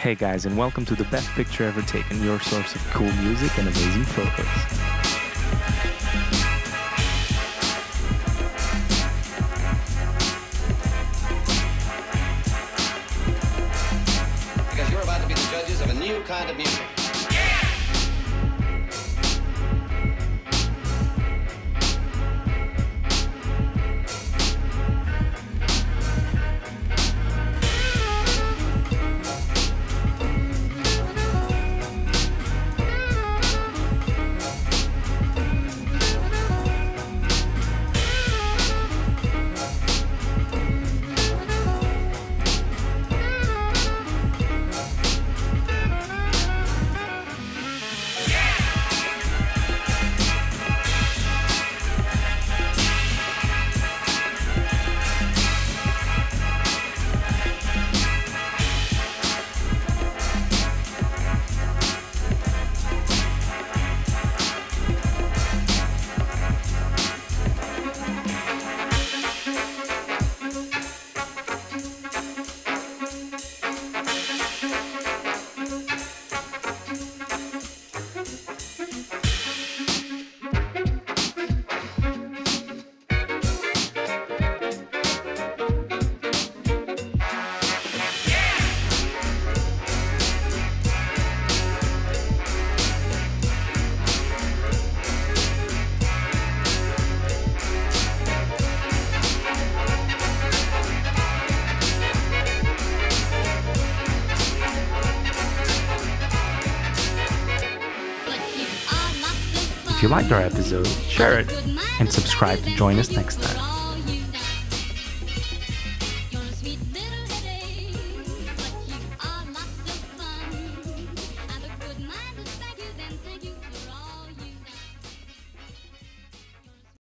Hey guys, and welcome to the best picture ever taken, your source of cool music and amazing photos. Because you're about to be the judges of a new kind of music. If you liked our episode, share it and subscribe to join us next time.